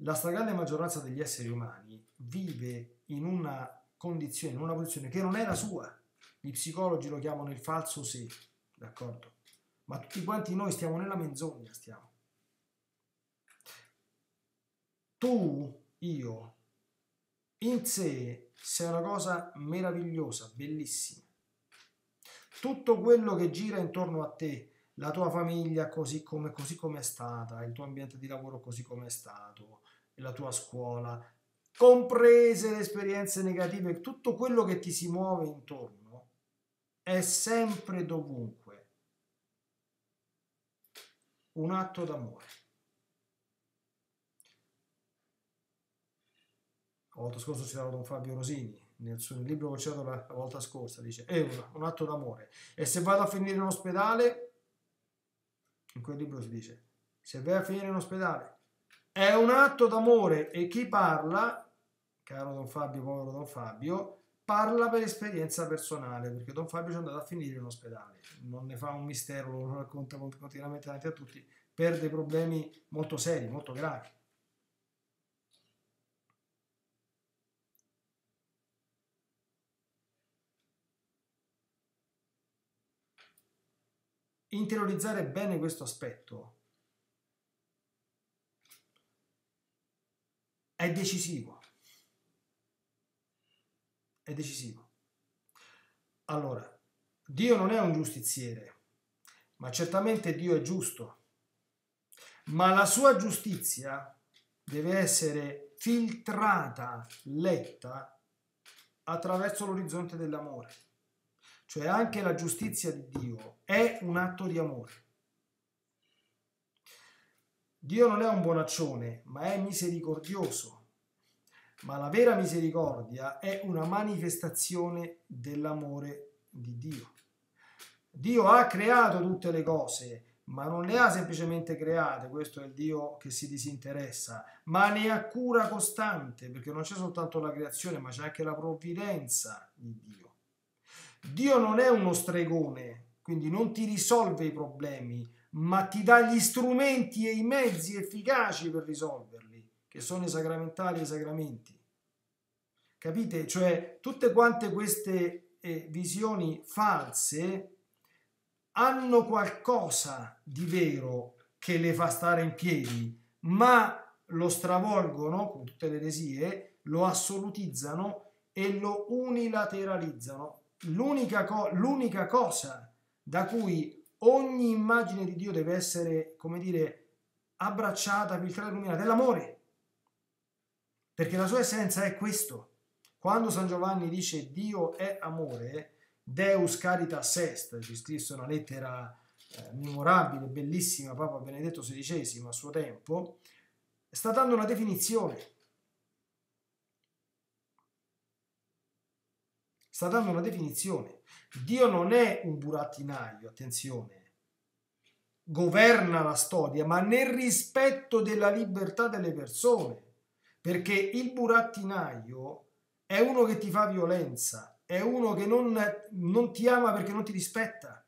la stragrande maggioranza degli esseri umani vive in una condizione, in una posizione che non la sua. Gli psicologi lo chiamano il falso sé, d'accordo? Ma tutti quanti noi stiamo nella menzogna, stiamo. Tu, io, in sé sei una cosa meravigliosa, bellissima. Tutto quello che gira intorno a te, la tua famiglia così come, così come è stata, il tuo ambiente di lavoro così come è stato, la tua scuola, comprese le esperienze negative, tutto quello che ti si muove intorno è sempre dovunque un atto d'amore. La volta scorsa citato Don Fabio Rosini, nel suo libro che ho citato la, volta scorsa, dice è un, un atto d'amore. E se vado a finire in ospedale, in quel libro si dice, se vai a finire in ospedale, è un atto d'amore e chi parla, caro Don Fabio, povero Don Fabio, parla per esperienza personale, perché Don Fabio ci è andato a finire in ospedale, non ne fa un mistero, lo racconta continuamente davanti a tutti, per dei problemi molto seri, molto gravi. Interiorizzare bene questo aspetto è decisivo. È decisivo. Allora, Dio non è un giustiziere, ma certamente Dio è giusto. Ma la sua giustizia deve essere filtrata, letta attraverso l'orizzonte dell'amore. Cioè anche la giustizia di Dio è un atto di amore. Dio non è un bonaccione, ma è misericordioso. Ma la vera misericordia è una manifestazione dell'amore di Dio. Dio ha creato tutte le cose, ma non le ha semplicemente create, questo è il Dio che si disinteressa, ma ne ha cura costante, perché non c'è soltanto la creazione, ma c'è anche la provvidenza di Dio. Dio non è uno stregone, quindi non ti risolve i problemi, ma ti dà gli strumenti e i mezzi efficaci per risolverli, che sono i sacramentali e i sacramenti. Capite? Cioè, tutte quante queste eh, visioni false hanno qualcosa di vero che le fa stare in piedi, ma lo stravolgono con tutte le eresie, lo assolutizzano e lo unilateralizzano. L'unica, co- l'unica cosa da cui ogni immagine di Dio deve essere, come dire, abbracciata, filtrata, illuminata, è l'amore. Perché la sua essenza è questo. Quando San Giovanni dice Dio è amore, Deus caritas est, ci scrisse una lettera eh, memorabile, bellissima, Papa Benedetto XVI a suo tempo, sta dando una definizione. Sta dando una definizione. Dio non è un burattinaio, attenzione, governa la storia, ma nel rispetto della libertà delle persone, perché il burattinaio è uno che ti fa violenza, è uno che non, non ti ama perché non ti rispetta.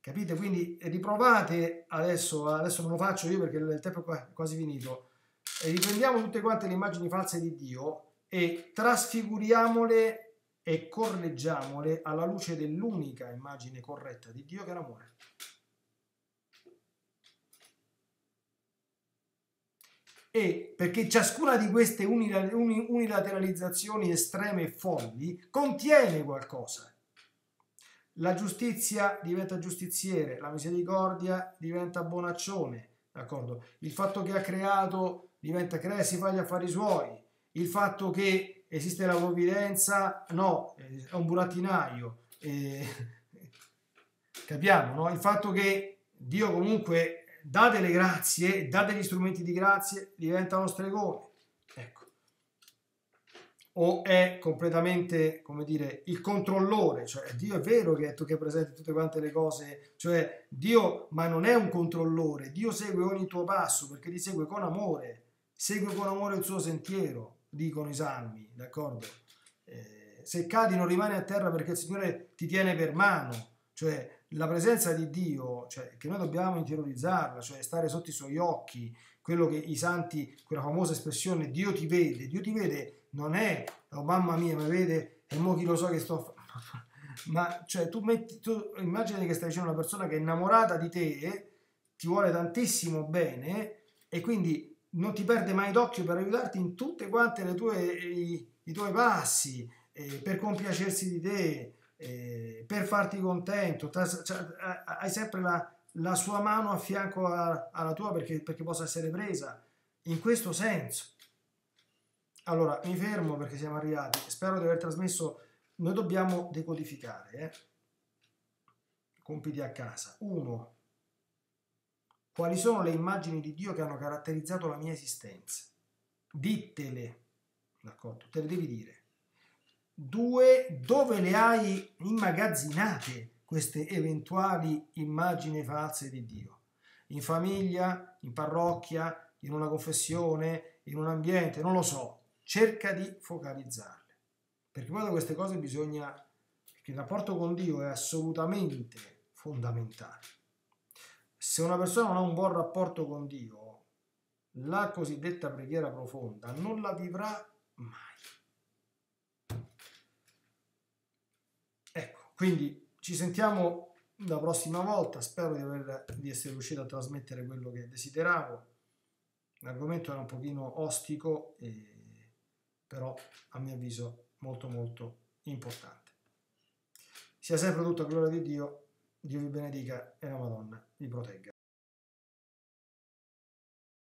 Capite? Quindi riprovate adesso, adesso non lo faccio io perché il tempo è quasi finito. Riprendiamo tutte quante le immagini false di Dio e trasfiguriamole e correggiamole alla luce dell'unica immagine corretta di Dio che è l'amore. E perché ciascuna di queste unilateralizzazioni estreme e folli contiene qualcosa. La giustizia diventa giustiziere, la misericordia diventa bonaccione, d'accordo? Il fatto che ha creato diventa crea e si fa gli affari suoi, il fatto che esiste la provvidenza, no, è un burattinaio. Eh, capiamo, no? Il fatto che Dio comunque dà delle grazie, dà degli strumenti di grazie, diventa uno stregone. Ecco. O è completamente, come dire, il controllore, cioè Dio è vero che è tu che presenti tutte quante le cose, cioè Dio, ma non è un controllore, Dio segue ogni tuo passo perché ti segue con amore, segue con amore il suo sentiero dicono i salmi, d'accordo? Eh, se cadi non rimani a terra perché il Signore ti tiene per mano, cioè la presenza di Dio, cioè, che noi dobbiamo interiorizzarla, cioè stare sotto i suoi occhi, quello che i santi, quella famosa espressione Dio ti vede, Dio ti vede non è, oh mamma mia, mi vede e mo chi lo so che sto ma cioè tu metti, tu immagini che stai dicendo una persona che è innamorata di te, ti vuole tantissimo bene e quindi non ti perde mai d'occhio per aiutarti in tutte quante le tue, i, i tuoi passi, eh, per compiacersi di te, eh, per farti contento, cioè, hai sempre la, la, sua mano a fianco a, alla tua perché, perché, possa essere presa, in questo senso. Allora, mi fermo perché siamo arrivati, spero di aver trasmesso, noi dobbiamo decodificare, eh? compiti a casa. Uno, quali sono le immagini di Dio che hanno caratterizzato la mia esistenza? Dittele, d'accordo? Te le devi dire. Due, dove le hai immagazzinate queste eventuali immagini false di Dio? In famiglia, in parrocchia, in una confessione, in un ambiente, non lo so. Cerca di focalizzarle. Perché poi da queste cose bisogna, perché il rapporto con Dio è assolutamente fondamentale. Se una persona non ha un buon rapporto con Dio, la cosiddetta preghiera profonda non la vivrà mai. Quindi ci sentiamo la prossima volta, spero di, aver, di essere riuscito a trasmettere quello che desideravo. L'argomento era un pochino ostico, e, però a mio avviso molto molto importante. Sia sempre tutta gloria di Dio, Dio vi benedica e la Madonna vi protegga.